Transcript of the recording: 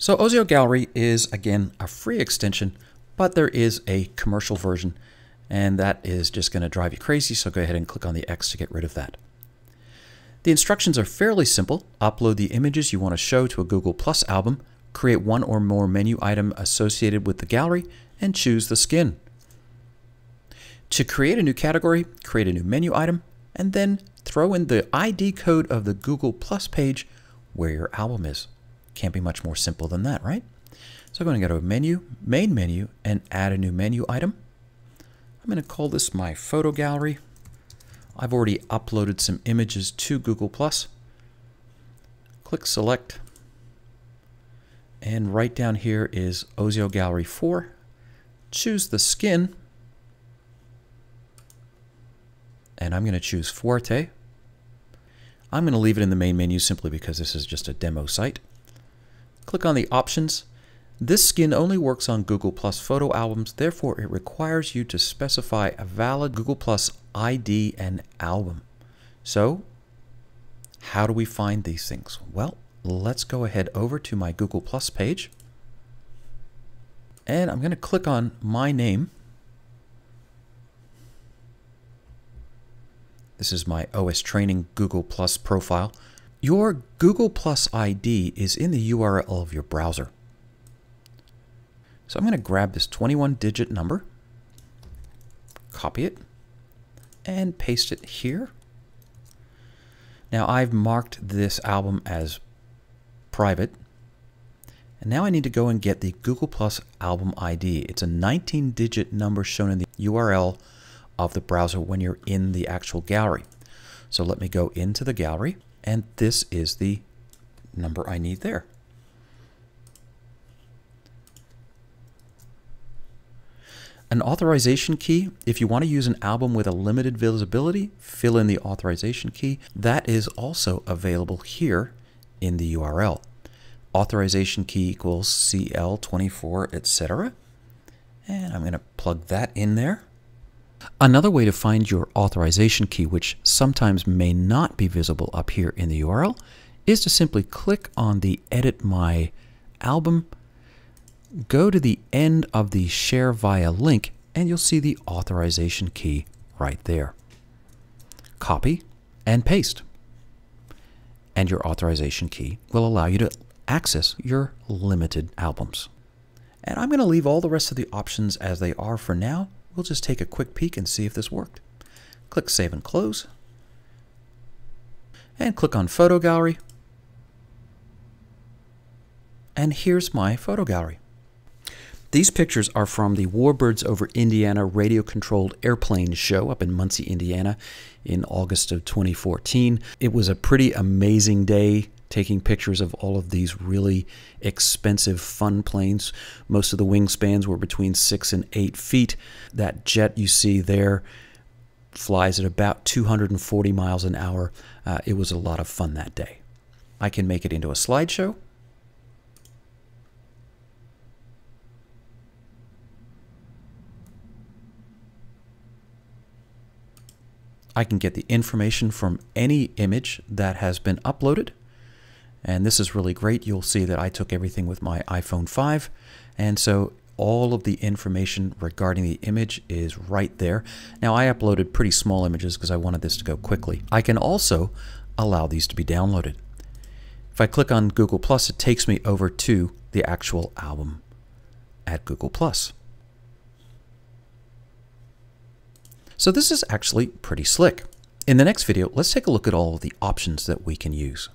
So Ozio Gallery is, again, a free extension, but there is a commercial version, and that is just going to drive you crazy, so go ahead and click on the X to get rid of that. The instructions are fairly simple. Upload the images you want to show to a Google Plus album, create one or more menu item associated with the gallery, and choose the skin. To create a new category, create a new menu item, and then throw in the ID code of the Google Plus page where your album is. Can't be much more simple than that, right? So I'm going to go to menu, main menu, and add a new menu item. I'm going to call this my photo gallery. I've already uploaded some images to Google Plus. Click select. And right down here is Ozio Gallery 4. Choose the skin and I'm going to choose Fuerte. I'm going to leave it in the main menu simply because this is just a demo site. Click on the options. This skin only works on Google Plus photo albums, therefore it requires you to specify a valid Google Plus ID and album. So, how do we find these things? Well, let's go ahead over to my Google Plus page. And I'm going to click on my name. This is my OS Training Google Plus profile. Your Google Plus ID is in the URL of your browser. So I'm going to grab this 21 digit number, copy it, and paste it here. Now I've marked this album as private. And now I need to go and get the Google Plus album ID. It's a 19 digit number shown in the URL of the browser when you're in the actual gallery. So let me go into the gallery, and this is the number I need there. An authorization key, if you want to use an album with a limited visibility, fill in the authorization key. That is also available here in the URL. Authorization key equals CL24, etc. And I'm going to plug that in there. Another way to find your authorization key, which sometimes may not be visible up here in the URL, is to simply click on the Edit My Album, go to the end of the Share Via link, and you'll see the authorization key right there. Copy and paste. And your authorization key will allow you to access your limited albums. And I'm going to leave all the rest of the options as they are for now We'll just take a quick peek and see if this worked. Click Save and Close. And click on Photo Gallery. And here's my photo gallery. These pictures are from the Warbirds over Indiana radio controlled airplane show up in Muncie, Indiana in August of 2014. It was a pretty amazing day taking pictures of all of these really expensive fun planes. Most of the wingspans were between six and eight feet. That jet you see there flies at about 240 miles an hour. Uh, it was a lot of fun that day. I can make it into a slideshow. I can get the information from any image that has been uploaded. And this is really great. You'll see that I took everything with my iPhone 5. And so all of the information regarding the image is right there. Now I uploaded pretty small images because I wanted this to go quickly. I can also allow these to be downloaded. If I click on Google Plus, it takes me over to the actual album at Google Plus. So this is actually pretty slick. In the next video, let's take a look at all of the options that we can use.